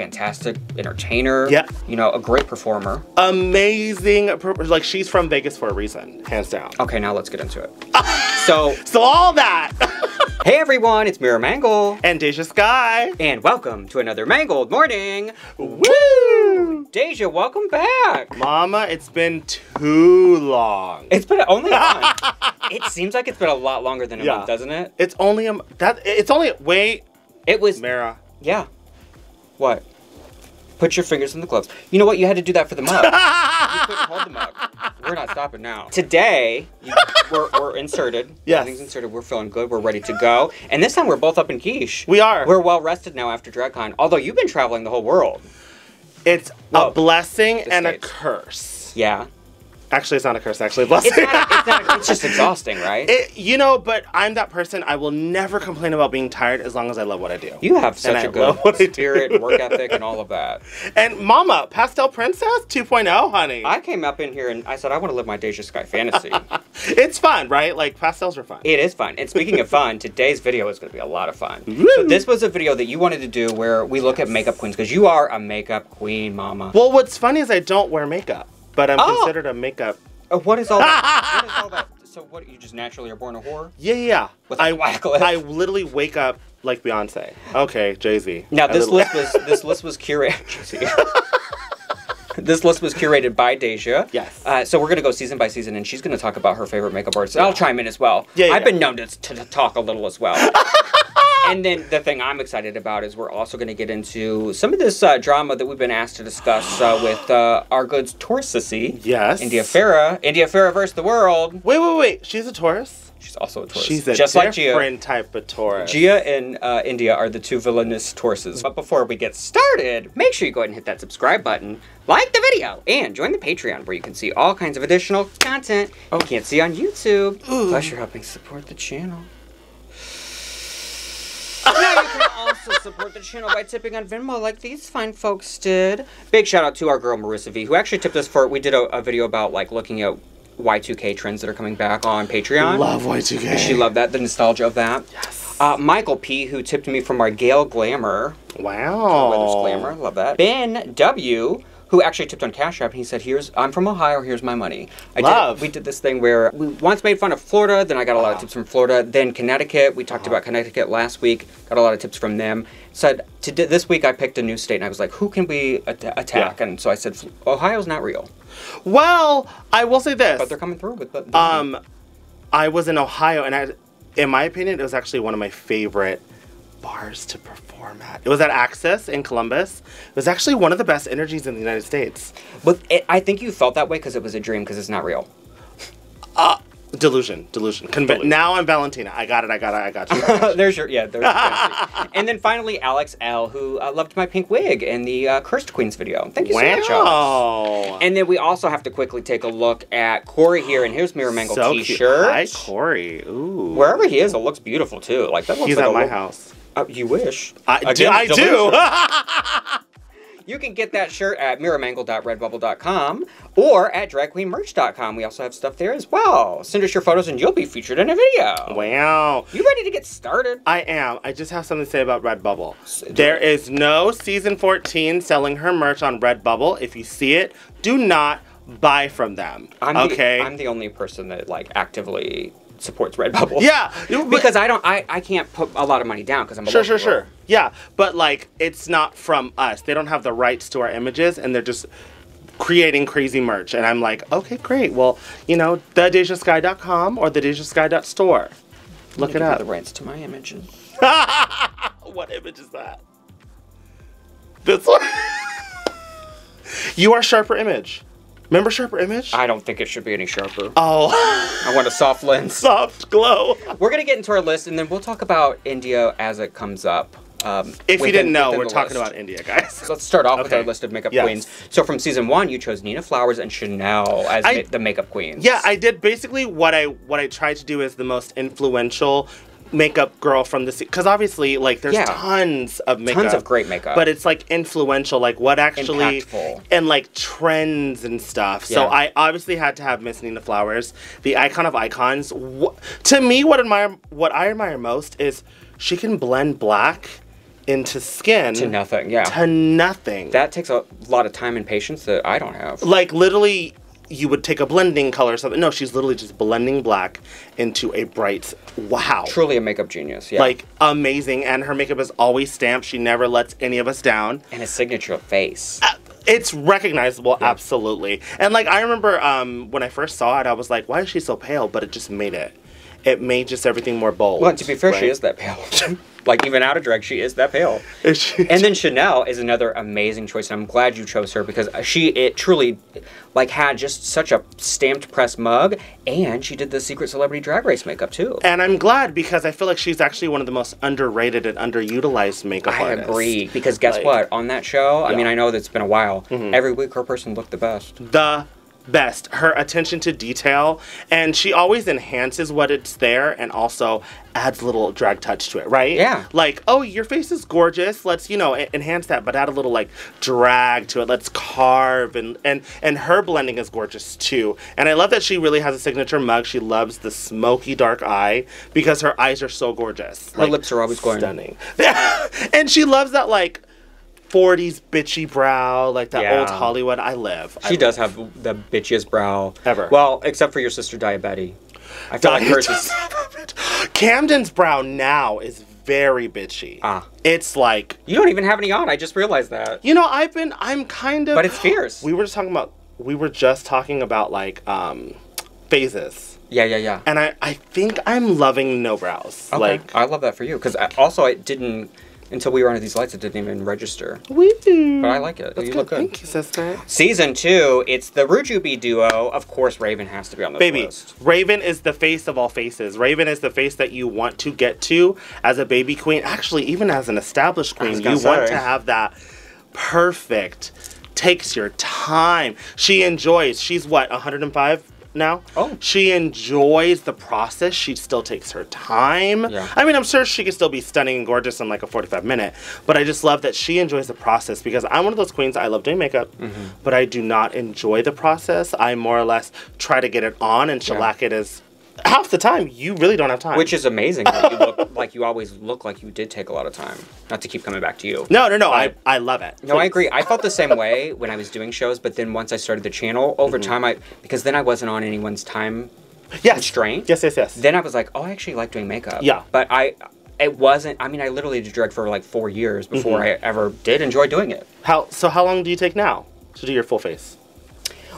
fantastic entertainer. Yeah. You know, a great performer. Amazing. Like she's from Vegas for a reason, hands down. Okay, now let's get into it. so, So all that. hey everyone, it's Mera Mangle. and Deja Skye. And welcome to another Mangled Morning. Woo! Deja, welcome back. Mama, it's been too long. It's been only a month. it seems like it's been a lot longer than a Yeah. month, doesn't it? It's only a that. It's only wait, It was Mara. Yeah. What? Put your fingers in the gloves. You know what? You had to do that for the mug. you couldn't hold the mug. We're not stopping now. Today, you, we're, we're inserted. Yes. Everything's inserted. We're feeling good. We're ready to go. And this time, we're both up in quiche. We are. We're well rested now after DragCon. Although you've been traveling the whole world. It's Well, a oh. blessing and States. a curse. Yeah. Actually, it's not a curse. Actually, blessing. It's not. It's, not, it's just exhausting, right? It, you know, but I'm that person. I will never complain about being tired as long as I love what I do. you have such I a I good spirit, work ethic, and all of that. And Mama, Pastel Princess 2.0, honey. I came up in here and I said I want to live my Deja Skye fantasy. it's fun, right? Like pastels are fun. It is fun. And speaking of fun, today's video is going to be a lot of fun. Woo! So this was a video that you wanted to do where we look at makeup queens because you are a makeup queen, mama. well, what's funny is I don't wear makeup, but I'm Oh. considered a makeup. Uh, what is all that? what is all that? So what? You just naturally are born a whore? Yeah, yeah. yeah. With I. I literally wake up like Beyonce. Okay, Jay Z. Now this list was this list was curated. this list was curated by Deja. Yes. Uh, so we're gonna go season by season, and she's gonna talk about her favorite makeup artists. I'll chime in as well. Yeah, yeah, I've yeah. been known to, to talk a little as well. And then the thing I'm excited about is we're also gonna get into some of this uh, drama that we've been asked to discuss uh, with uh, our good Taurus-sissy. Yes. India Ferrah. India Ferrah versus the world. Wait, wait, wait. She's a Taurus. She's also a Taurus. She's a just like Gia. different type of Taurus. Gia and uh, India are the two villainous Tauruses. But before we get started, make sure you go ahead and hit that subscribe button, like the video, and join the Patreon where you can see all kinds of additional content you can't see on YouTube. Plus, you're helping support the channel. Now you can also support the channel by tipping on Venmo like these fine folks did. Big shout out to our girl Marissa V, who actually tipped us for. We did a, a video about like looking at Y2K trends that are coming back on Patreon. Love Y2K. She loved that, the nostalgia of that. Yes. Uh, Michael P, who tipped me from our Gale Glamour. Wow. Weather's Glamour, love that. Ben W, who actually tipped on Cash App, and he said, "Here's I'm from Ohio. Here's my money." I Love. Did, we did this thing where we once made fun of Florida, then I got a lot of tips from Florida. Then Connecticut, we talked about Connecticut last week. Got a lot of tips from them. Said to this week I picked a new state, and I was like, "Who can we at- attack?" Yeah. And so I said, "Ohio's not real, Well, I will say this. but they're coming through with the." Um, I was in Ohio, and I, in my opinion, it was actually one of my favorite bars to perform at. It was at Axis in Columbus. It was actually one of the best energies in the United States. but it, I think you felt that way because it was a dream, because it's not real. Uh, Delusion, delusion. Conv- Delusion. Now I'm Valentina. I got it. I got it. I got you. I got you. there's your yeah. There's your and then finally, Alex L, who uh, loved my pink wig in the uh, Cursed Queens video. Thank you so much. Wow. And then we also have to quickly take a look at Corey here, and here's Mera Mangle so. T-shirt. Hi, Corey. Ooh. Wherever he is, it looks beautiful too. Like that looks He's like at a my house. Uh, you wish. I do. I do. You can get that shirt at meramangle.redbubble.com or at dragqueenmerch.com. We also have stuff there as well. Send us your photos and you'll be featured in a video. wow. You ready to get started? I am. I just have something to say about Redbubble. There is no season 14 selling her merch on Redbubble. If you see it, do not buy from them. I'm okay. The, I'm the only person that like actively supports Redbubble. yeah, Because I don't, I, I can't put a lot of money down because I'm a sure, sure, sure. Yeah, but like it's not from us. They don't have the rights to our images, and they're just creating crazy merch. And I'm like, okay, great. Well, you know, thedejasky.com or thedejasky.store. Look it up. The rights to my images. what image is that? This one. you are sharper image. Remember sharper image? I don't think it should be any sharper. oh, I want a soft lens. soft glow. We're gonna get into our list and then we'll talk about India as it comes up. Um, If you didn't know, we're talking list. about India, guys. So let's start off with our list of makeup Yes. queens. So from season one, you chose Nina Flowers and Chanel as I- ma- the makeup queens. Yeah, I did basically what I what I tried to do is the most influential makeup girl from the because obviously like there's Yeah. tons of makeup Tons of great makeup. but it's like influential like what actually Impactful. and like trends and stuff so i obviously had to have miss nina flowers the icon of icons Wh- to me what admire what i admire most is she can blend black into skin To nothing, yeah. to nothing. that takes a lot of time and patience that I don't have. like literally you would take a blending color or something. No, she's literally just blending black into a bright wow. Truly a makeup genius, yeah. Like amazing and her makeup is always stamped. She never lets any of us down. and a signature face. It's recognizable, absolutely. And like I remember um, when I first saw it, I was like, "Why is she so pale?" But it just made it. It made just everything more bold. Well, to be fair, she is that pale. like even out of drag, she is that pale. Is she- And then Chanel is another amazing choice, and I'm glad you chose her because she it truly like had just such a stamped press mug, and she did the Secret Celebrity Drag Race makeup too. and I'm glad because I feel like she's actually one of the most underrated and underutilized makeup I artists. agree because guess Like- what? On that show, I mean, Mm-hmm. I know that it's been a while. Every week, her person looked the best. the best. Her attention to detail, and she always enhances what it's there, and also adds a little drag touch to it, right? Yeah. Like, oh, your face is gorgeous. Let's you know enhance that, but add a little like drag to it. Let's carve and and and her blending is gorgeous too. And I love that she really has a signature mug. She loves the smoky dark eye because her eyes are so gorgeous. Her lips are always going- stunning. and she loves that like. 40s bitchy brow, like that Yeah. old Hollywood. I live. I She does have the bitchiest brow Ever. Well, except for your sister Daya Betty. I feel like hers is. Camden's brow now is very bitchy. Ah. It's like, You don't even have any on. I just realized that. you know, I've been, I'm kind of. But it's fierce. We were just talking about, we were just talking about like um phases. Yeah, yeah, yeah. And I, I think I'm loving no brows. Okay. Like, I love that for you because also it didn't until we were under these lights. It didn't even register. woo. But I like it. That's you good. look good. Thank you, sister. Season two, it's the Rujubi duo. Of course, Raven has to be on this Baby, list. Raven is the face of all faces. Raven is the face that you want to get to as a baby queen. Actually, even as an established queen, you gonna want to have that perfect, takes your time. She enjoys, she's what, 105 now? Oh. She enjoys the process. She still takes her time. Yeah. I mean, I'm sure she could still be stunning and gorgeous in like a 45 minute, but I just love that she enjoys the process because I'm one of those queens, I love doing makeup, Mm-hmm. but I do not enjoy the process. I more or less try to get it on and shellac it as half the time you really don't have time. Which is amazing. you look like you always look like you did take a lot of time. Not to keep coming back to you. no, no, no. I, I love it. No, I agree. I felt the same way when I was doing shows, but then once I started the channel, over Mm-hmm. time, I because then I wasn't on anyone's time yes. constraint. Yes, yes, yes. Then I was like, oh, I actually like doing makeup. Yeah. But I, it wasn't. I mean, I literally did drag for like four years before Mm-hmm. I ever did enjoy doing it. how so? How long do you take now to do your full face?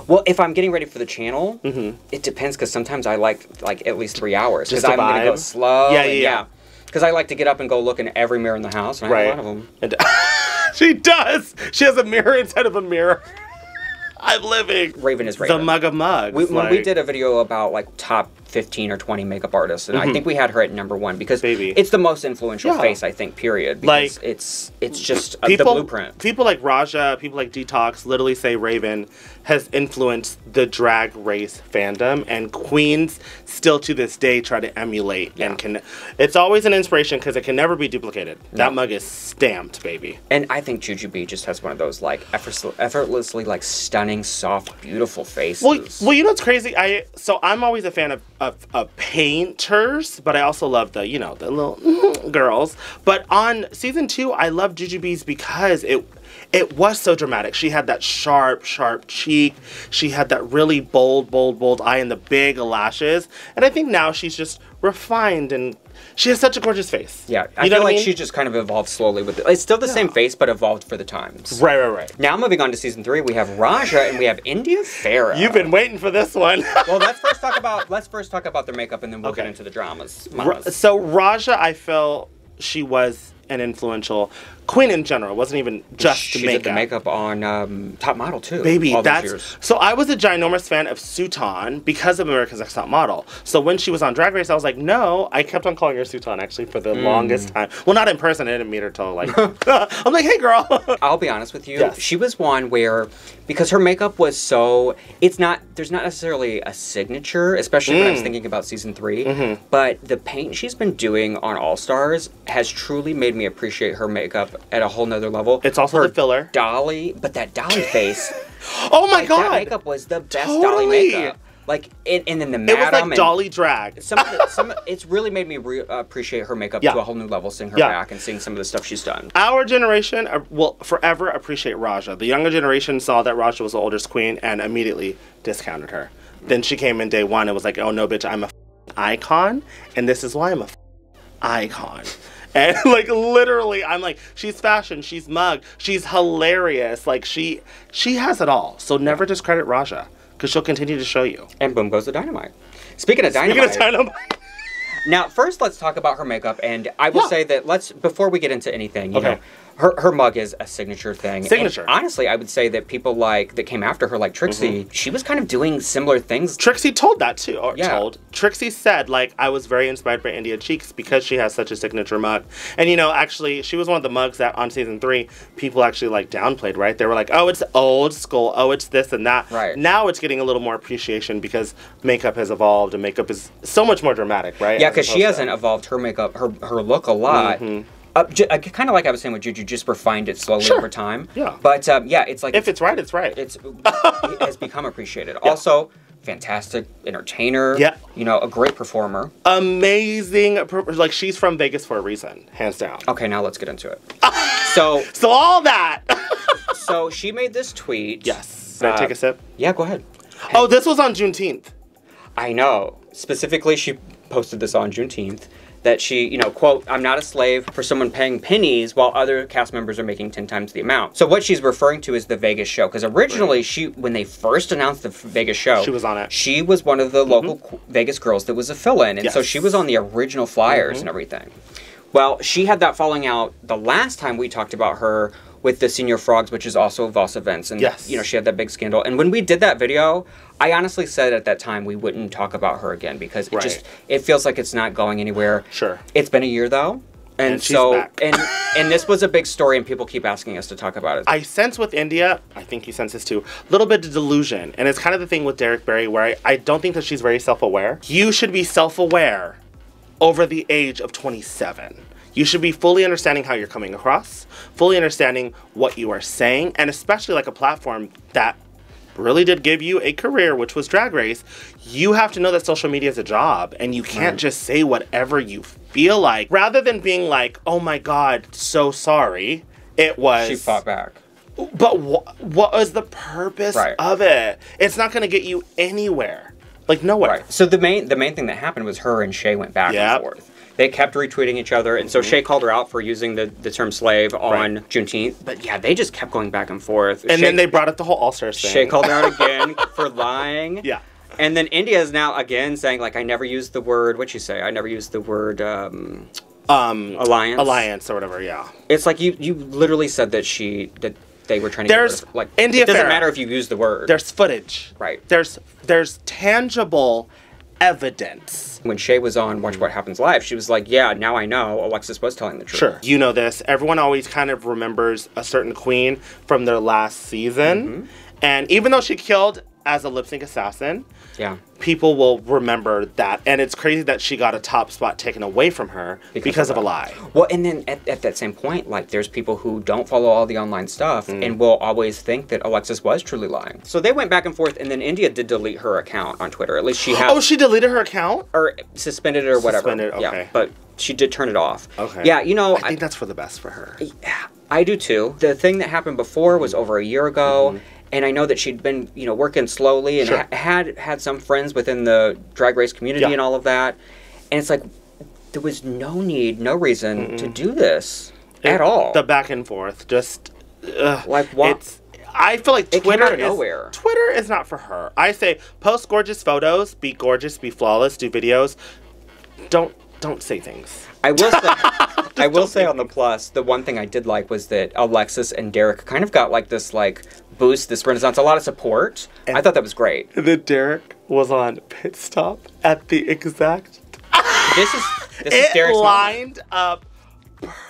Well, if I'm getting ready for the channel, it depends because sometimes I like like at least three hours Mm-hmm. Because to I'm gonna go vibe? slow. Yeah, and yeah, yeah. Because I like to get up and go look in every mirror in the house, and I Right. have a lot of them. And she does. She has a mirror inside of a mirror. I'm living. Raven is Raven. The mug of mugs. We, when we did a video about like top 15 or 20 makeup artists, and I think we had her at number one because Mm-hmm. Baby. it's the most influential Yeah. face, I think, period. Like, it's it's just uh, people, the blueprint. People like Raja, people like Detox, literally say Raven has influenced the drag race fandom, and queens still to this day try to emulate Yeah. and can. It's always an inspiration because it can never be duplicated. That mug is stamped, baby. And I think Jujubee just has one of those like effortlessly, effortlessly like stunning, soft, beautiful faces. Well, well, you know what's crazy? I so I'm always a fan of, of, of painters, but I also love the you know the little girls. But on season two, I love Jujubes because it it was so dramatic. She had that sharp, sharp cheek. She had that really bold, bold, bold eye and the big lashes. And I think now she's just refined and she has such a gorgeous face. yeah, I you know feel like I mean? she just kind of evolved slowly with it. It's still the same face, but evolved for the times. right, right, right. Now moving on to season three, we have Raja and we have India Ferrah. You've been waiting for this one. well. Let's first talk about let's first talk about their makeup, and then we'll get into the dramas. Mamas. so Raja, I felt she was an influential queen in general. It wasn't even just she makeup. did the makeup on um, Top Model too. Baby, all those that's years. so. I was a ginormous fan of Sutan because of America's Next Top Model. So when she was on Drag Race, I was like, no. I kept on calling her Sutan actually for the Mm. longest time. Well, not in person. I didn't meet her till like. I'm like, hey, girl. I'll be honest with you. Yes. She was one where, because her makeup was so, it's not, there's not necessarily a signature, especially when I was Mm. thinking about season 3 Mm-hmm. But the paint she's been doing on All Stars has truly made me appreciate her makeup at a whole nother level. It's also her the filler. Dolly, but that Dolly face, oh my like, god. that makeup was the best Dolly makeup. like and, and then the madam. It was like Dolly drag. Some of the, some it's really made me re- appreciate her makeup Yeah. to a whole new level, seeing her Yeah. back and seeing some of the stuff she's done. Our generation uh, will forever appreciate Raja. The younger generation saw that Raja was the oldest queen and immediately discounted her. Then she came in day one and was like, "Oh no, bitch, I'm a f- icon, and this is why I'm a f- icon." And like literally, I'm like, she's fashion, she's mug, she's hilarious. Like she, she has it all. So never discredit Raja because she'll continue to show you. And boom goes the dynamite. Speaking of dynamite, Speaking of dynamite, now first let's talk about her makeup. And I will Yeah. say that let's before we get into anything, you Okay. know, her her mug is a signature thing. And Signature. honestly, I would say that people like that came after her, like Trixie, mm-hmm. she was kind of doing similar things. Trixie told that too. Or Yeah. told. Trixie said, like, I was very inspired by India Cheeks because she has such a signature mug. And you know, actually, she was one of the mugs that on season three, people actually like downplayed, right? They were like, oh, it's old school. Oh, it's this and that. Right. Now it's getting a little more appreciation because makeup has evolved and makeup is so much more dramatic, right? Yeah, because she hasn't to- evolved her makeup, her her look a lot. Mm-hmm. Uh, j- uh, kind of like I was saying with Juju, just refined it slowly Sure. over time. Yeah. But um, yeah, it's like If it's right, it's right. it's it has become appreciated. Also, fantastic entertainer. Yeah. You know, a great performer. Amazing. per- Like, she's from Vegas for a reason, hands down. Okay, now let's get into it. so So, all that. so she made this tweet. yes. Can I Uh, take a sip? Yeah, go ahead. Oh, this was on Juneteenth. I know. Specifically, she posted this on Juneteenth. That she, you know, quote, I'm not a slave for someone paying pennies while other cast members are making 10 times the amount. So, what she's referring to is the Vegas show. Because originally, she, when they first announced the Vegas show, She was on it. She was one of the mm-hmm. local Vegas girls that was a fill in. And so she was on the original flyers and mm-hmm. everything. Well, she had that falling out the last time we talked about her with the Señor Frogs, which is also Voss events. And, Yes. you know, she had that big scandal. And when we did that video, I honestly said at that time we wouldn't talk about her again because it Right. just it feels like it's not going anywhere. Sure. It's been a year though. And, And so and and this was a big story and people keep asking us to talk about it. I sense with India, I think you sense this too, a little bit of delusion. And it's kind of the thing with Derrick Barry where I, I don't think that she's very self aware. You should be self aware over the age of 27. You should be fully understanding how you're coming across, fully understanding what you are saying, and especially like a platform that really did give you a career, which was Drag Race. You have to know that social media is a job, and you can't just say whatever you feel like. Rather than being like, oh my God, so sorry, it was. she fought back. But wh- what was the purpose Right. of it? It's not going to get you anywhere. Like nowhere. Right. So the main the main thing that happened was her and Shea went back Yep. And forth. They kept retweeting each other, and so Shea called her out for using the, the term slave on Right. Juneteenth. But yeah, they just kept going back and forth. And Shea, then they brought up the whole All Stars thing. Shea called her out again for lying. Yeah. And then India is now again saying like I never used the word what you say I never used the word um, Um, alliance. Alliance or whatever. Yeah. It's like you you literally said that she that they were trying to There's- of, like India it doesn't Ferrah. matter if you use the word. There's footage. Right. There's there's tangible evidence. When Shea was on Watch What Happens Live, she was like, "Yeah, now I know Alexis was telling the truth." Sure. You know this. Everyone always kind of remembers a certain queen from their last season. Mm-hmm. And even though she killed as a lip sync assassin, Yeah. people will remember that. And it's crazy that she got a top spot taken away from her because, of of, a lie. Well, and then at, at that same point, like there's people who don't follow all the online stuff Mm. and will always think that Alexis was truly lying. So they went back and forth, and then India did delete her account on Twitter. At least she has, Oh, she deleted her account? or suspended it or whatever. Suspended, Yeah, okay. but she did turn it off. Okay. Yeah, you know, I think that's for the best for her. Yeah. I do too. The thing that happened before was over a year ago, Mm-hmm. And I know that she'd been, you know, working slowly and Sure. ha- had had some friends within the drag race community Yeah. and all of that. And it's like there was no need, no reason to do this at all. The back and forth, just ugh, Like, what- It's. I feel like It Twitter is nowhere. Twitter is not for her. I say post gorgeous photos, be gorgeous, be flawless, do videos. Don't don't say things. I will say, I will say on the plus, the one thing I did like was that Alexis and Derrick kind of got like this like boost, this renaissance, a lot of support. I thought that was great. And then Derrick was on pit stop at the exact. This is this is It Derrick's moment. lined up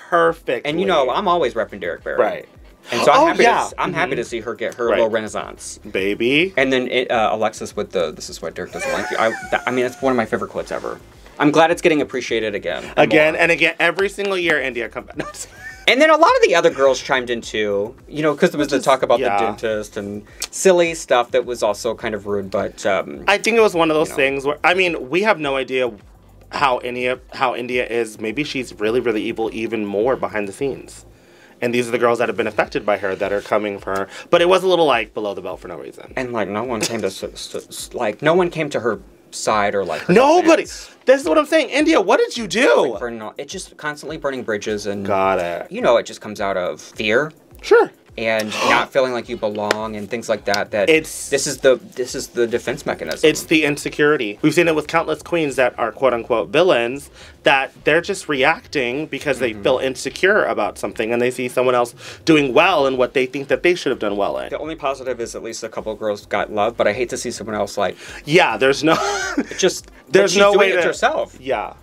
perfectly. and you know I'm always repping Derrick Barry, right, And so I'm Oh, happy. yeah. To, I'm happy to see her get her Right. little renaissance. baby. And then it, uh, Alexis with the "This is what Derrick doesn't like you." I, that, I mean, it's one of my favorite quotes ever. I'm glad it's getting appreciated again. and Again more. and again, every single year, India come back. No, I'm just- And then a lot of the other girls chimed in too, you know, because there was the is- talk about yeah. the dentist and silly stuff that was also kind of rude. But um, I think it was one of those know. things where I mean, we have no idea how India how India is. Maybe she's really really evil even more behind the scenes. And these are the girls that have been affected by her that are coming for her. But it was a little like below the belt for no reason. and like no one came to like no one came to her side or like Nobody. is what I'm saying. India, what did you do? Burn all- it just constantly burning bridges and Got it. you know it just comes out of fear Sure. And not feeling like you belong and things like that that It's- this is the this is the defense mechanism It's the insecurity. We've seen it with countless queens that are quote unquote villains that they're just reacting because they Mm-hmm. feel insecure about something and they see someone else doing well in what they think that they should have done well in. the only positive is at least a couple of girls got love but i hate to see someone else like Yeah, there's no just There's no way it to- herself Yeah.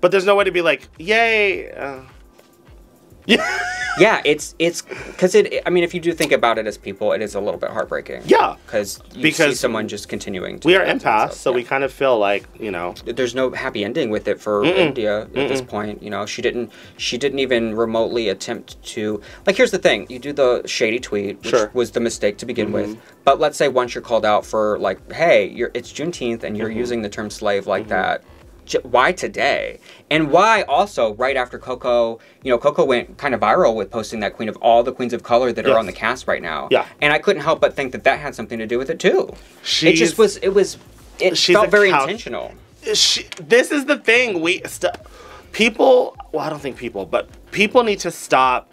But there's no way to be like, yay. Uh, yeah. yeah it's it's because it i mean if you do think about it as people it is a little bit heartbreaking Yeah. because you see Because someone just continuing to We are empaths, so Yeah. we kind of feel like, you know, there's no happy ending with it for India at this point. You know, she didn't she didn't even remotely attempt to like here's the thing, you do the shady tweet, which Sure. was the mistake to begin with. Mm-hmm. But let's say once you're called out for like, hey, you're it's Juneteenth and you're mm-hmm. using the term slave like mm-hmm. that. Why today? And why also right after Coco, you know, Coco went kind of viral with posting that queen of all the queens of color that are on the cast right now. Yeah. And I couldn't help but think that that had something to do with it too. it just was. It was. It she's felt very couch- intentional. she, this is the thing. We st- people. Well, I don't think people, but people need to stop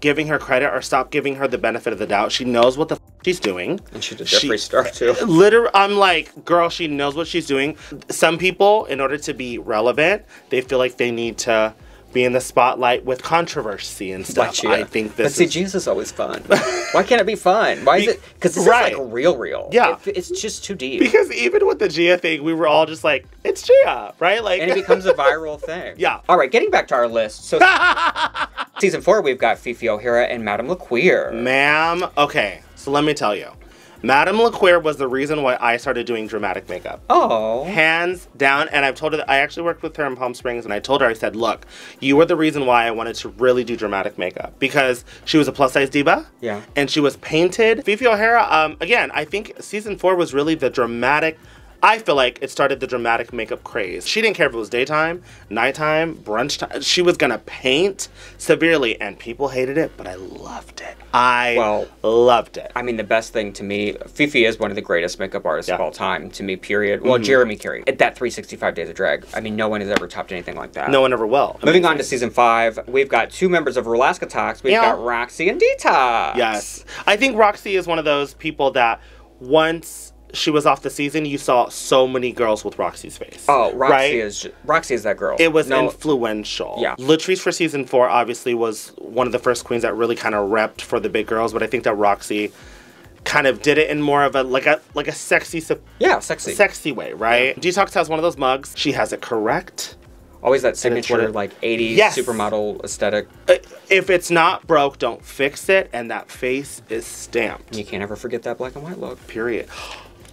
giving her credit or stop giving her the benefit of the doubt. She knows what the f- she's doing. And she did Jeffree Star too. Literally, I'm like, girl, she knows what she's doing. Some people, in order to be relevant, they feel like they need to be in the spotlight with controversy and stuff. Gotcha. I think this. But see, is Jesus is always fun. Why can't it be fun? Why is it? Because this right. is like real, real. Yeah. It- it's just too deep, because even with the Gia thing, we were all just like, it's Gia, right? Like, and it becomes a viral thing. Yeah. All right, getting back to our list. So, season four, we've got Phi Phi O'Hara and Madame LaQueer. Ma'am, okay, so let me tell you. Madame LaQueer was the reason why I started doing dramatic makeup. Oh, Hands down, and I've told her that I actually worked with her in Palm Springs, and I told her, I said, look, you were the reason why I wanted to really do dramatic makeup because she was a plus size diva. Yeah. And she was painted. Phi Phi O'Hara, um, again, I think season four was really the dramatic. I feel like it started the dramatic makeup craze. She didn't care if it was daytime, nighttime, brunch time. She was gonna paint severely, and people hated it, but I loved it. I Well, loved it. I mean, the best thing to me, Phi Phi is one of the greatest makeup artists of Yeah. Mm-hmm. all time. To me, period. Well, Jaremi Carey at that 365 days of drag. I mean, no one has ever topped anything like that. no one ever will. Moving on to season five, we've got two members of Rolaskatox. We've Yeah. got Roxy and Detox. Yes. I think Roxy is one of those people that once she was off the season, you saw so many girls with Roxy's face. Oh, Roxy right? is Roxy is that girl. It was no, influential. Yeah. Latrice for season four obviously was one of the first queens that really kind of repped for the big girls, but I think that Roxy kind of did it in more of a like a like a sexy yeah, sexy. sexy way, right? Detox has one of those mugs. She has it correct. Always that signature it- like 80s Yes. supermodel aesthetic. Uh, If it's not broke, don't fix it, and that face is stamped. You can't ever forget that black and white look. Period.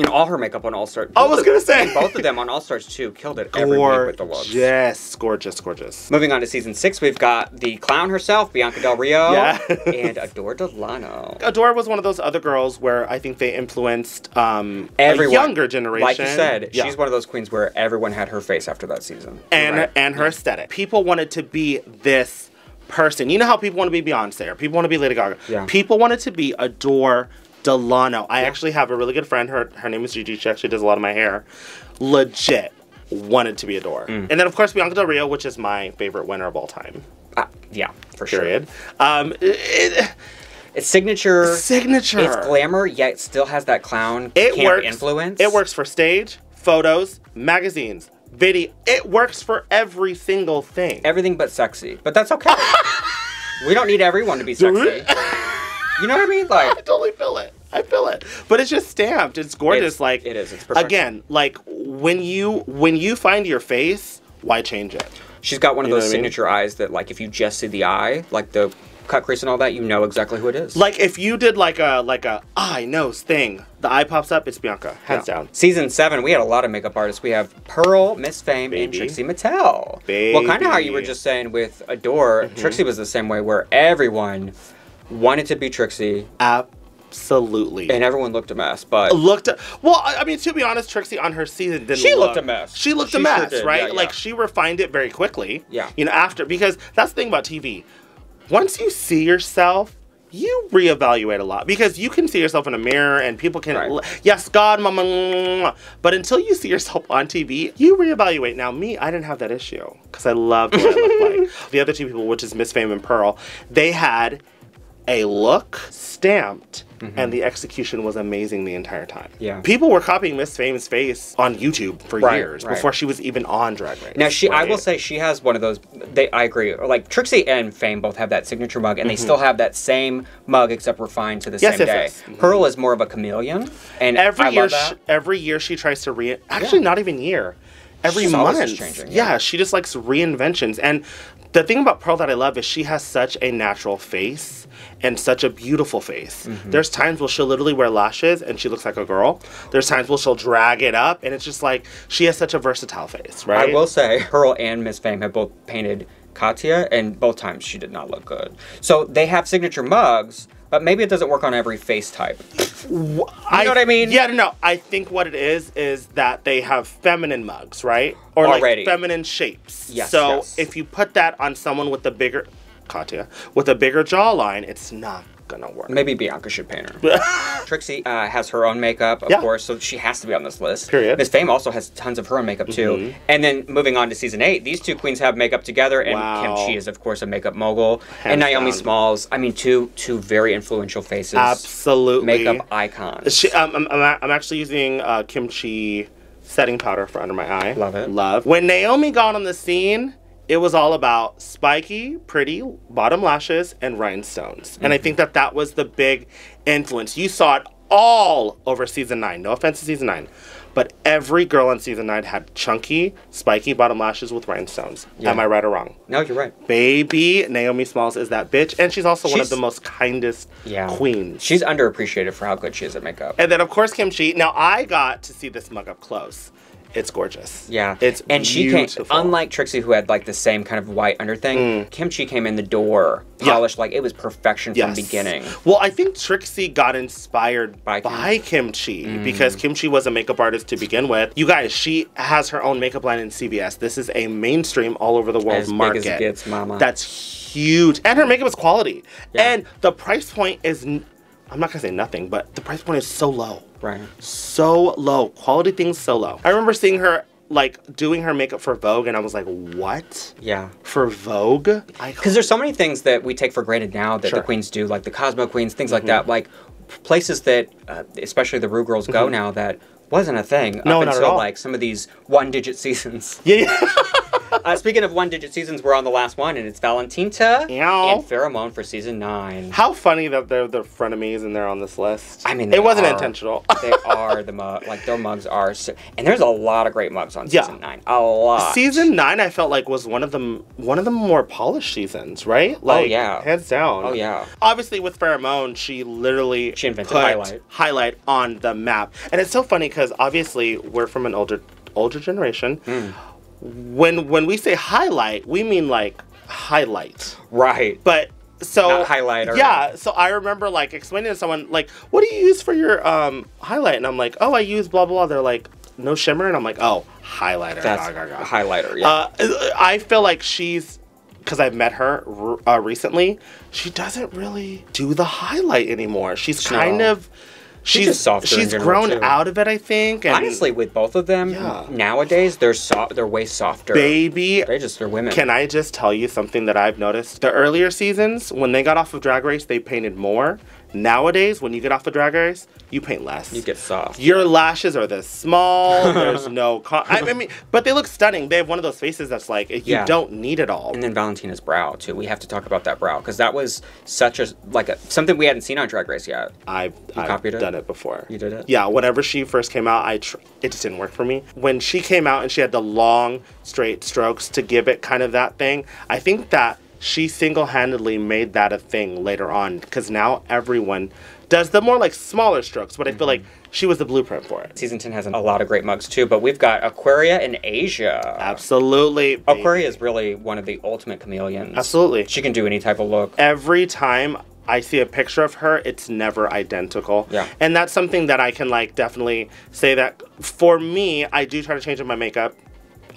Know, all her makeup on All Stars. I was gonna say. both of them on All Stars too killed it every week with the looks. Gorgeous, gorgeous, gorgeous. Moving on to season six, we've got the clown herself, Bianca Del Rio, Yeah. and Adore Delano. Adore was one of those other girls where I think they influenced um, Everyone, younger generation. Like you said, Yeah. she's one of those queens where everyone had her face after that season. and Right. and her aesthetic. People wanted to be this person. You know how people want to be Beyonce or people want to be Lady Gaga. Yeah. People wanted to be Adore Delano. I actually have a really good friend. Her her name is Gigi. She actually does a lot of my hair. Legit wanted to be Adore. Mm. And then of course Bianca Del Rio, which is my favorite winner of all time. Ah, yeah, for Period. Um, it- it- sure. It's signature. signature. It's glamour, yet still has that clown It works. influence. It works for stage, photos, magazines, video. It works for every single thing. Everything but sexy, but that's okay. we don't need everyone to be sexy. You know what I mean? Like I totally feel it. I feel it. But it's just stamped. It's gorgeous. It's- like it is. It's perfect. again, like when you when you find your face, why change it? she's got one of You those what I mean? signature eyes that, like, if you just see the eye, like the cut crease and all that, you know exactly who it is. Like if you did like a like a eye nose thing, the eye pops up. It's Bianca, hands Yeah. down. Season seven, we had a lot of makeup artists. We have Pearl, Miss Fame, and Trixie Mattel. Well, kind of how you were just saying with Adore, Mm-hmm. Trixie was the same way, where everyone wanted to be Trixie, Absolutely. and everyone looked a mess. But looked well i mean to be honest trixie on her season didn't She look, looked a mess. she looked She a mess did, right yeah, like she refined it very quickly Yeah. you know after because that's the thing about tv once you see yourself you reevaluate a lot because you can see yourself in a mirror and people can Right. yes god mama but until you see yourself on tv you reevaluate now me i didn't have that issue because i loved what i looked like the other two people which is miss fame and pearl they had a look stamped and the execution was amazing the entire time. Mm-hmm. Yeah. People were copying Miss Fame's face on YouTube for Right, years right. before she was even on Drag Race. Now she, I will say, she has one of those. They, I agree. Like Trixie and Fame both have that signature mug, and they still have that same mug except refined to the Mm-hmm. Yes, same yes, day. yes. Mhm. Pearl is more of a chameleon, and every I year, love that. sh- every year she tries to re. Actually, not even year. Every She's month, changing, yeah. yeah. she just likes reinventions. And the thing about Pearl that I love is she has such a natural face and such a beautiful face. Mm-hmm. There's times where she'll literally wear lashes and she looks like a girl. There's times where she'll drag it up, and it's just like she has such a versatile face, right? I will say, Pearl and Miss Fame have both painted Katya, and both times she did not look good. So they have signature mugs, but maybe it doesn't work on every face type. You know what I mean? Yeah, no, no. I think what it is is that they have feminine mugs, right? Or Already. like feminine shapes. Yes, So yes. if you put that on someone with a bigger Katya with a bigger jawline, it's not gonna work. Maybe Bianca should paint her. Trixie uh, has her own makeup, of Yeah. course, so she has to be on this list. Period. Miss Fame also has tons of her own makeup too. And then moving on to season eight, these two queens have makeup together, and Wow. Kim Chi is of course a makeup mogul, Hands and Naomi down. Smalls. I mean, two two very influential faces, Absolutely. makeup icons. She, um, I'm, I'm, I'm actually using uh, Kim Chi setting powder for under my eye. Love it. Love. When Naomi got on the scene, it was all about spiky, pretty bottom lashes and rhinestones. And I Mm-hmm. think that that was the big influence. You saw it all over season nine. No offense to season nine. But every girl on season nine had chunky, spiky bottom lashes with rhinestones. Yeah. Am I right or wrong? no, you're right. Baby, Naomi Smalls is that bitch. And she's also one of the most kindest Yeah, queens. She's underappreciated for how good she is at makeup. And then of course Kim Chi. Now I got to see this mug up close. It's gorgeous. Yeah, It's and she beautiful. came unlike Trixie, who had like the same kind of white under thing. Kim Chi came in the door Mm. Yeah. polished like it was perfection from Yes. beginning. Well, I think Trixie got inspired By by, Kim- Kimchi because Kim Chi was a makeup artist to begin with. You guys, she has her own makeup line in CVS. This is a mainstream all over the world As big market. as it gets, mama. That's huge, and her makeup is quality. Yeah. And the price point is. I'm not gonna say nothing, but the price point is so low. Right. so low. Quality things so low. I remember seeing her like doing her makeup for Vogue, and I was like, "What? Yeah. For Vogue?" I Because there's so many things that we take for granted now that Sure. Mm-hmm. the queens do, like the Cosmo queens, things like that. Like places that, uh, especially the Ru girls, go now that wasn't a thing Mm-hmm. No, up not at until all. like some of these one-digit seasons. yeah, yeah. uh, speaking of one-digit seasons, we're on the last one, and it's Valentina Meow. and Farrah Moan for season nine. How funny that they're the frenemies and they're on this list. I mean, it wasn't are. intentional. they are the mug, like their mugs are, so, and there's a lot of great mugs on Yeah. season nine. A lot. Season nine, I felt like was one of the one of the more polished seasons, right? Like, yeah. hands down. Oh yeah. Obviously, with Farrah Moan, she literally She invented put highlight. highlight on the map, and it's so funny because obviously we're from an older older generation. Hmm. When when we say highlight, we mean like highlight, Right. but. So Not highlighter. yeah. So I remember like explaining to someone like, "What do you use for your um highlight?" And I'm like, "Oh, I use blah blah." They're like, "No shimmer," and I'm like, "Oh, highlighter." That's Ga, ga, ga. a highlighter. Yeah. Uh, I feel like she's because I've met her uh, recently. She doesn't really do the highlight anymore. She's kind No. of She's just softer she's grown too. out of it. I think. And Honestly, with both of them Yeah. nowadays, they're soft. They're way softer. baby. They just they're women. Can I just tell you something that I've noticed? The earlier seasons, when they got off of Drag Race, they painted more. Nowadays, when you get off of Drag Race, you paint less. you get soft. Your lashes are this small. There's no. Con- I, mean, but they look stunning. They have one of those faces that's like you Yeah. don't need it all. and then Valentina's brow too. We have to talk about that brow because that was such a like a something we hadn't seen on Drag Race yet. I've, I've copied it? done it before. You did it? Yeah, whenever she first came out, I tr- it just didn't work for me. When she came out and she had the long, straight strokes to give it kind of that thing, I think that she single-handedly made that a thing later on because now everyone does the more like smaller strokes, but I feel like mm-hmm. she was the blueprint for it. Season 10 has a lot of great mugs too, but we've got Aquaria in Asia. Absolutely. baby. Aquaria is really one of the ultimate chameleons. Absolutely. She can do any type of look. every time I see a picture of her, it's never identical. Yeah. And that's something that I can like definitely say that for me, I do try to change up my makeup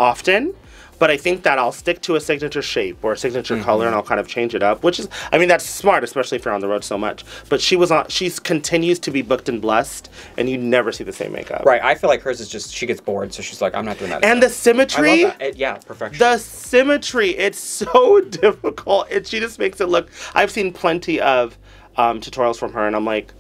often. But I think that I'll stick to a signature shape or a signature Mm-hmm. color and I'll kind of change it up, which is, I mean, that's smart, especially if you're on the road so much. But she was on, she's continues to be booked and blessed, and you never see the same makeup. Right, I feel like hers is just, she gets bored, so she's like, I'm not doing that. And again. the symmetry. It- yeah, perfection. The symmetry, it's so difficult. And she just makes it look. I've seen plenty of um, tutorials from her, and I'm like,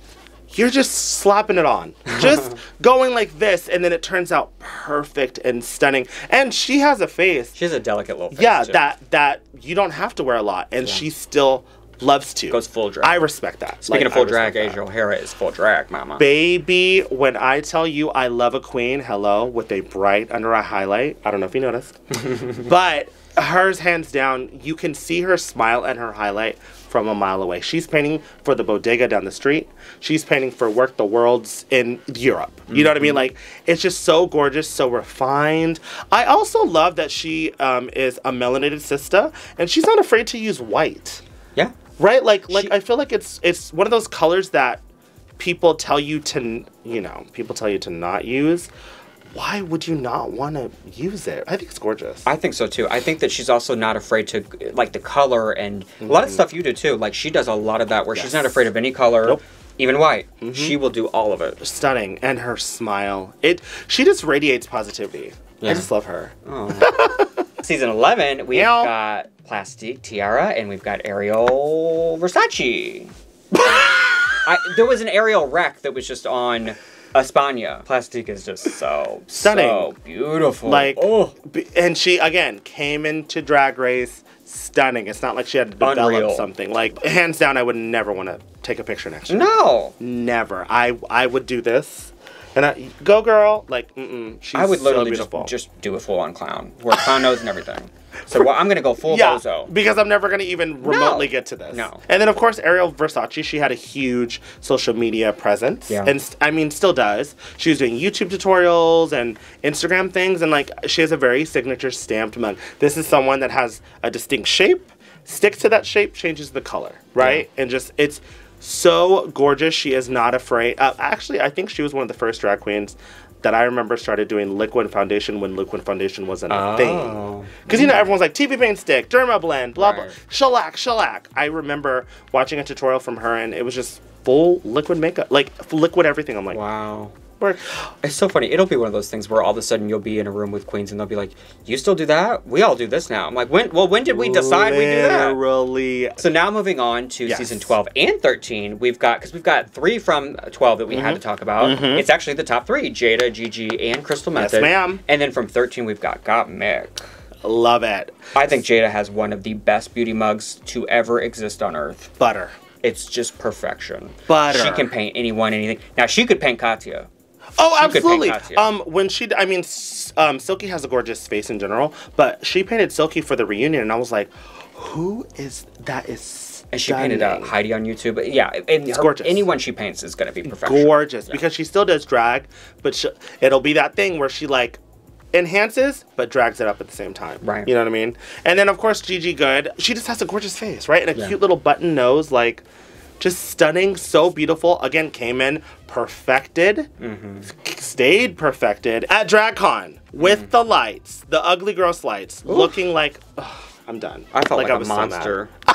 you're just slapping it on. Just going like this, and then it turns out perfect and stunning. And she has a face. she has a delicate little face. Yeah, too. that that you don't have to wear a lot, and she still loves to. Goes full drag. I respect that. Speaking Like, of full drag. Asia O'Hara is full drag, mama. Baby, when I tell you I love a queen, hello, with a bright under eye highlight. I don't know if you noticed. but hers, hands down, you can see her smile and her highlight from a mile away. She's painting for the bodega down the street. She's painting for Werq the Worlds in Europe. You know what I mean? Like, it's just so gorgeous, so refined. I also love that she um, is a melanated sister and she's not afraid to use white yeah. right like like She- i feel like it's it's one of those colors that people tell you to you know people tell you to not use why would you not want to use it i think it's gorgeous I think so too. I think that she's also not afraid to like the color and a lot of stuff you do too. Like she does a lot of that where she's Mm-hmm. Not afraid of any color, Nope. even white. She will do all of it. stunning and her smile it she just radiates positivity Yeah. i just love her Season 11, we've Meow. got Plastique Tiara and we've got Ariel Versace. I, there was an Ariel wreck that was just on Espana. Plastique is just so Stunning. so beautiful. like oh, and she again came into drag race stunning it's not like she had to develop Unreal. something like hands down i would never want to take a picture next to her no. never i i would do this and I go girl like mm-mm she's I would literally so just, just do a full on clown. Wear clown nose and everything. So well, I'm going to go full yeah, bozo. because I'm never gonna even remotely get to this. No. And then of course Ariel Versace, she had a huge social media presence, Yeah. and st- I mean still does. She was doing YouTube tutorials and Instagram things, and like she has a very signature stamped mug. This is someone that has a distinct shape, sticks to that shape, changes the color, right? And just it's so gorgeous. She is not afraid. Uh, actually, I think she was one of the first drag queens. That I remember started doing liquid foundation when liquid foundation wasn't a thing. Oh. Because you know everyone's like TV paint stick, derma blend, blah blah, shellac, shellac. I remember watching a tutorial from her, and it was just full liquid makeup, like liquid everything. I'm like, Wow. We're- It's so funny. It'll be one of those things where all of a sudden you'll be in a room with queens and they'll be like, "You still do that? We all do this now." I'm like, "When? Well, when did we decide we do that?" Literally. So now moving on to Yes. season 12 and 13, we've got because we've got three from 12 that we Mm-hmm. had to talk about. It's actually the top three: Jaida, Gigi, and Crystal Yes, Methyd. ma'am. And then from 13, we've got Gottmik. Love it. I think Jaida has one of the best beauty mugs to ever exist on Earth. Butter. It's just perfection. Butter. She can paint anyone, anything. Now she could paint Katya. Oh, She absolutely. Um, when she, I mean, um, Silky has a gorgeous face in general, but she painted Silky for the reunion, and I was like, who is that? Is And she painted uh. Heidi on YouTube. Yeah, and her- gorgeous. anyone she paints is going to be perfection. gorgeous because she still does drag, but she, it'll be that thing where she like enhances but drags it up at the same time. Right. You know what I mean? And then of course Gigi Goode, she just has a gorgeous face, right? And a Yeah. cute little button nose, like just stunning, so beautiful. Again, came in perfected, Mm-hmm. stayed perfected at DragCon with Mm. the lights, the ugly gross lights, looking like. ugh, I'm done. I felt like, a was so mad. monster.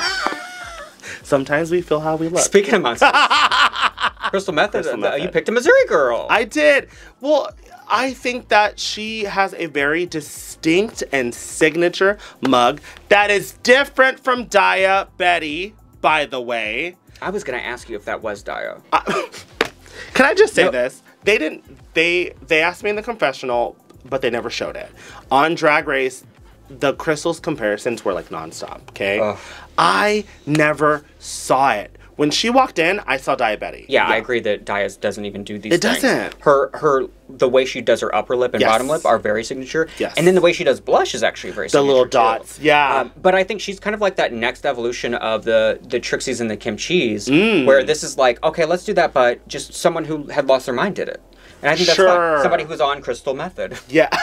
Sometimes we feel how we look. Speaking of monsters, Crystal Methyd, Crystal uh, you picked a Missouri girl. I did. Well, I think that she has a very distinct and signature mug that is different from Daya Betty, by the way. I was gonna ask you if that was Dio. Uh, can I just say No. this? They didn't they they asked me in the confessional, but they never showed it. On Drag Race, the crystals comparisons were like nonstop, okay? Ugh. I never saw it. When she walked in, I saw Daya Betty. Yeah, I agree that Diaz doesn't even do these It things. doesn't. Her her the way she does her upper lip and Yes. bottom lip are very signature. Yes. And then the way she does blush is actually very The signature. little too. dots, yeah. Um, but I think she's kind of like that next evolution of the the Trixies and the Kim Chis, Mm. where this is like, okay, let's do that, but just someone who had lost their mind did it. And I think that's Sure. fine. Somebody who's on crystal method. Yeah.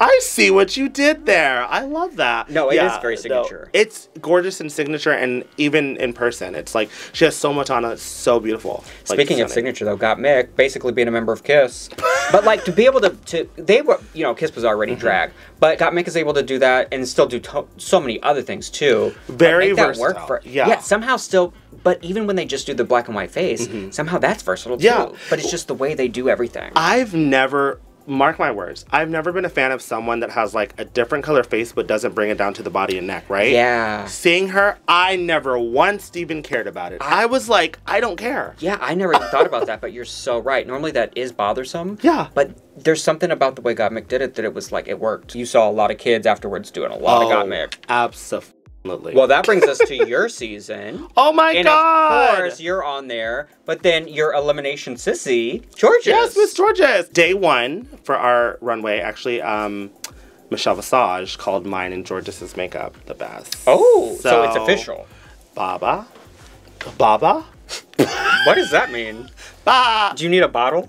I see what you did there. I love that. No, it yeah, is very signature. it's gorgeous and signature, and even in person, it's like she has so much on it. It's so beautiful. Like, Speaking of signature, though, Gottmik basically being a member of Kiss, but like to be able to, to they were you know Kiss was already Mm-hmm. drag, but Gottmik is able to do that and still do to- so many other things too. Very make that work versatile, for yeah. yeah somehow still. But even when they just do the black and white face, somehow that's versatile too. Mm-hmm. Yeah. But it's just the way they do everything. I've never. Mark my words. I've never been a fan of someone that has like a different color face but doesn't bring it down to the body and neck, right? yeah. Seeing her, I never once even cared about it. I was like, I don't care. Yeah, I never even thought about that, but you're so right. Normally that is bothersome. Yeah. But there's something about the way Gottmik did it that it was like it worked. You saw a lot of kids afterwards doing a lot of oh, Gottmik. Absolutely. Well, that brings us to your season. oh my and god. of course, you're on there, but then your elimination sissy, Jorgeous. Yes, Miss Jorgeous. Day one for our runway, actually, um, Michelle Visage called mine and Jorgeous's makeup the best. Oh, so, it's official. Baba? Baba? What does that mean? Ba! Do you need a bottle?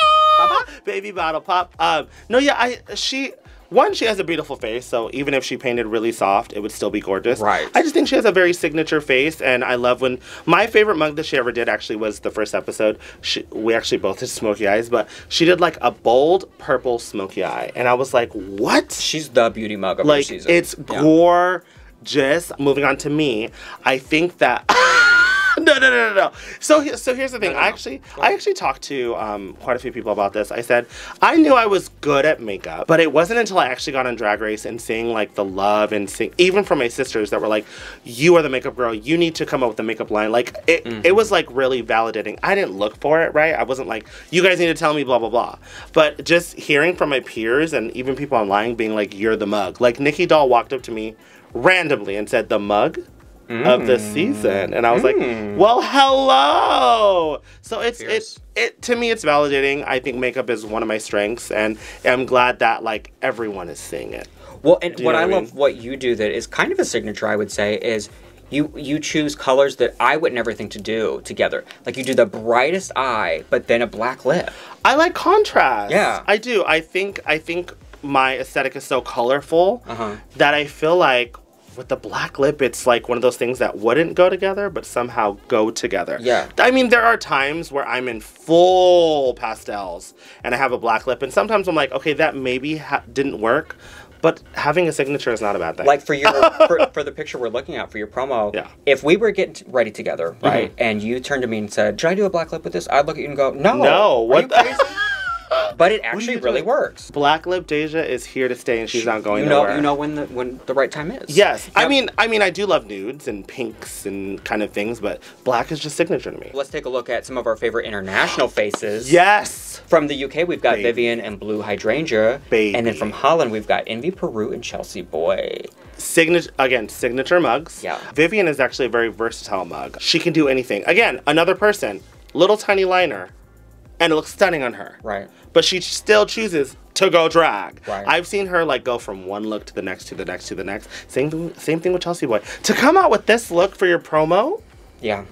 Baby bottle pop. Um, no, yeah, I she one she has a beautiful face, so even if she painted really soft, it would still be gorgeous. Right. I just think she has a very signature face, and I love when my favorite mug that she ever did actually was the first episode. She, we actually both did smoky eyes, but she did like a bold purple smoky eye, and I was like, what? She's the beauty mug of like your season. it's Yeah. gorgeous. Moving on to me, I think that. no, no, no, no, no. So, so here's the thing. No, no, I no. actually, I actually talked to um, quite a few people about this. I said I knew I was good at makeup, but it wasn't until I actually got on Drag Race and seeing like the love and seeing even from my sisters that were like, "You are the makeup girl. You need to come up with a makeup line." Like it, Mm-hmm. it was like really validating. I didn't look for it, right? I wasn't like, "You guys need to tell me blah blah blah," but just hearing from my peers and even people online being like, "You're the mug." Like Nicky Doll walked up to me randomly and said, "The mug." Of the season, and I was like, "Well, hello." So it's Fierce. it it to me it's validating. I think makeup is one of my strengths, and I'm glad that like everyone is seeing it. Well, and you what I what I love, what you do that is kind of a signature, I would say, is you you choose colors that I would never think to do together. Like you do the brightest eye, but then a black lip. I like contrast. Yeah. I do. I think I think my aesthetic is so colorful Uh-huh. that I feel like with the black lip, it's like one of those things that wouldn't go together, but somehow go together. Yeah. I mean, there are times where I'm in full pastels and I have a black lip, and sometimes I'm like, okay, that maybe ha- didn't work, but having a signature is not a bad thing. Like for your for, for the picture we're looking at for your promo. Yeah. If we were getting ready together, right, mm-hmm. and you turned to me and said, "Should I do a black lip with this?" I'd look at you and go, "No, No, what you the- crazy?" but it actually really doing? works. black lip Deja is here to stay, and she's not going You know, nowhere. you know when the when the right time is. Yes, I mean, I mean, I do love nudes and pinks and kind of things, but black is just signature to me. Let's take a look at some of our favorite international faces. Yes, From the UK, we've got Baby. Vivienne and Blue Hydrangea. Baby. And then from Holland, we've got Envy Peru and Chelsea Boy. signature again, signature mugs. Yeah. Vivienne is actually a very versatile mug. She can do anything. Again, another person, little tiny liner, and it looks stunning on her. Right. But she still chooses to go drag. Right. I've seen her like go from one look to the next to the next to the next. Same thing, same thing with Chelsea Boy. To come out with this look for your promo Yeah.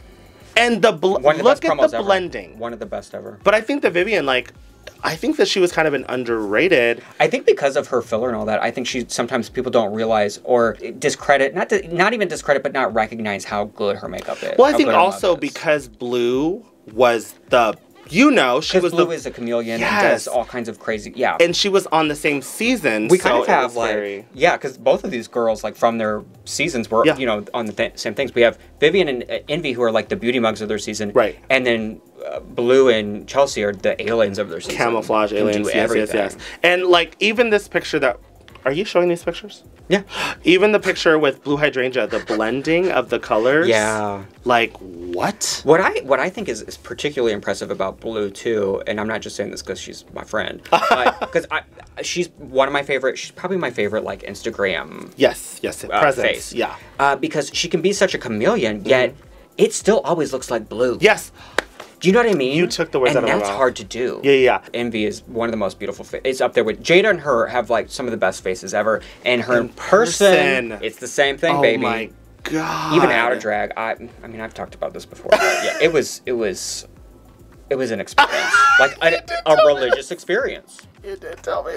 and the bl- the look at the ever. blending. One of the best ever. But I think that Vivienne, like, I think that she was kind of an underrated. I think because of her filler and all that, I think she sometimes people don't realize or discredit, not to, not even discredit, but not recognize how good her makeup is. Well, I think good her mug also because Blue was the, you know, she was Blue the, is a chameleon and Yes. does all kinds of crazy. Yeah. and she was on the same season. we so kind of have like very- yeah because both of these girls like from their seasons were Yeah. you know on the th- same things we have vivienne and uh, envy who are like the beauty mugs of their season Right. and then uh, blue and chelsea are the aliens of their season camouflage aliens. Yes, yes, yes. And like even this picture that, are you showing these pictures? yeah Even the picture with blue hydrangea, the blending of the colors. yeah Like what? what i what i think is, is particularly impressive about blue too and i'm not just saying this because she's my friend because i she's one of my favorite she's probably my favorite like instagram Yes, yes. uh, presence. face. Yeah. Uh, because she can be such a chameleon, yet it still always looks like blue. Yes. Do you know what I mean? You took the words and out of my mouth. that's hard to do. Yeah, yeah. Envy is one of the most beautiful. Fa- it's up there with Jaida and her have like some of the best faces ever, and her in, person, person. it's the same thing, baby. oh baby. my god. Even out of drag, I, I mean, I've talked about this before. Yeah, it was, it was, it was an experience, like a, a religious experience. You did tell me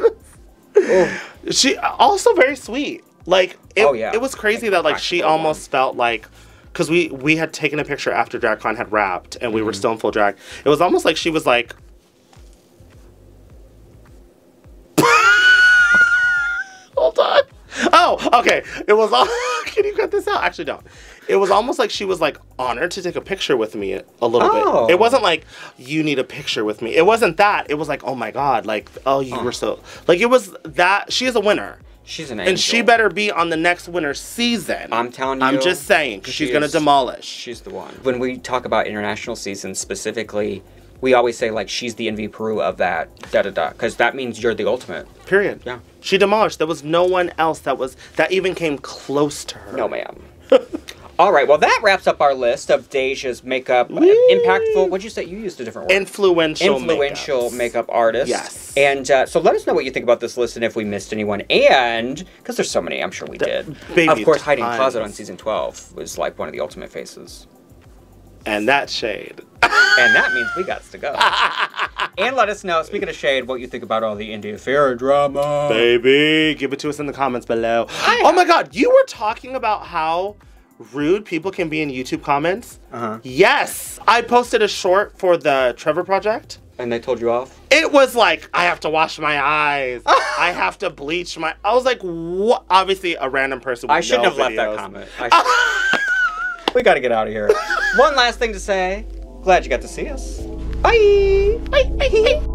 this. She also very sweet. Like it, Oh, yeah. it was crazy that like she almost felt like because we we had taken a picture after DragCon had wrapped and we were Mm-hmm. still in full drag. It was almost like she was like. Hold on. Oh, okay. It was all. Can you cut this out? Actually, don't. It was almost like she was like honored to take a picture with me a little Oh. bit. It wasn't like you need a picture with me. It wasn't that. It was like, oh my god, like oh you were so like it was that she is a winner. She's an angel. And she better be on the next winner season. I'm telling you. I'm just saying, because she she's gonna demolish. She's the one. When we talk about international seasons specifically, we always say like she's the Envy Peru of that da da da, because that means you're the ultimate. Period. Yeah. She demolished. There was no one else that was that even came close to her. No, ma'am. All right, well, that wraps up our list of Deja's makeup uh, Whee! impactful. What'd you say? You used a different word. Influential. Influential makeup artists. Yes. And uh, so let us know what you think about this list and if we missed anyone. And, because there's so many, I'm sure we did. baby, of course, Heidi N Closet on season 12 was like one of the ultimate faces. And that shade. And that means we got to go. and let us know, speaking of shade, what you think about all the India Ferrah drama. Baby, give it to us in the comments below. oh my god, you were talking about how rude people can be in YouTube comments. Uh-huh. Yes, I posted a short for the Trevor Project. And they told you off? It was like I have to wash my eyes. I have to bleach my. I was like, what? Obviously, a random person. I shouldn't no have left that comment. We got to get out of here. One last thing to say. Glad you got to see us. Bye. Bye. Bye. Bye.